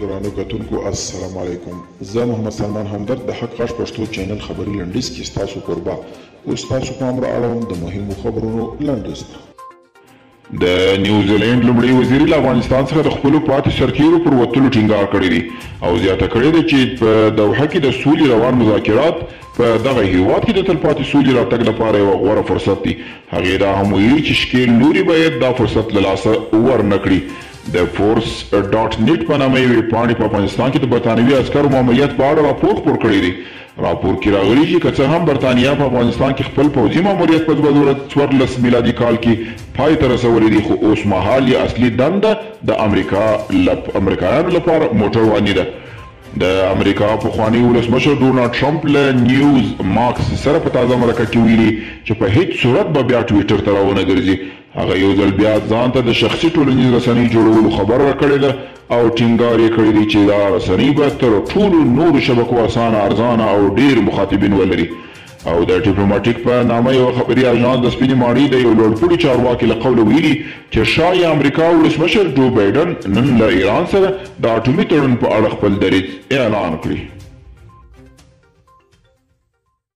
ګرانو کتونکو السلام علیکم زه محمد سلمان همدرد د حق غږ پښتو چینل خبري لنډیز کې ستاسو کوربه او ستاسو پام را اړوم د مهمو خبرونو لنډیز ته د نیوزیلنډ لومړۍ وزیرې له افغانستان څخه د خپلو پاتې سرتیرو پر وتلو ټینګار کړی دی او زیاته کړې ده چې په دوحه کې د سولې روان مذاکرات په دغه هیواد کې د تلپاتې سولې راتګ لپاره یوه غوره فرصت دی هغې دا هم ویلي چې ښکیل لوري باید دا فرصت له لاسه ورنکړي د فورس ډاټ نیټ په نامه یوې پاڼې په افغانستان کې د برتانوي عسکرو ماموریت په اړه راپور خپور کړی دی راپور کې راغلي چې که څه هم برتانیا په افغانستان کې خپل پوځي ماموریت په دوه زره څوارلس میلادي کال کې پای ته رسولی دی خو اوس مهال یې اصلي دنده د امریکا لپ امریکایانو لپاره موټرواني ده د امریکا پخوانی ولسمشر ډونالد ټرمپ له نیوز ماکس سره په تازه مرکه کې ویلي چې په هیڅ صورت به بیا ټویټر ته راونه ګرځي هغه یو ځل بیا ځان ته د شخصي ټولنیز رسنۍ جوړولو خبر ورکړی ده او ټینګار یې کړی دی چې دا رسنۍ به تر ټولو نورو شبکو اسانه، ارزانه او ډېر مخاطبین ولري او د ډیپلوماټیک په نامه یوه خبري اژانس د سپینې ماڼۍ د یو لوړپوړي چارواکي له قوله ویلي چې ښايي امریکا ولسمشر جو بایډن نن له ایران سره د اټومي تړون په اړه خپل دریځ اعلان کړي.